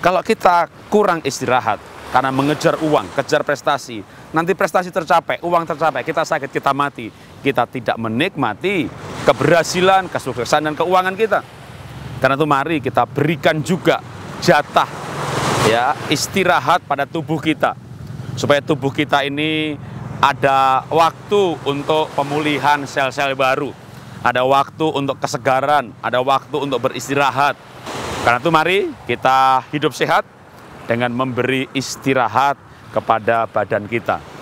Kalau kita kurang istirahat karena mengejar uang, kejar prestasi, nanti prestasi tercapai, uang tercapai, kita sakit, kita mati, kita tidak menikmati keberhasilan, kesuksesan dan keuangan kita. Karena itu mari kita berikan juga jatah ya istirahat pada tubuh kita supaya tubuh kita ini ada waktu untuk pemulihan sel-sel baru, ada waktu untuk kesegaran, ada waktu untuk beristirahat. Karena itu mari kita hidup sehat dengan memberi istirahat kepada badan kita.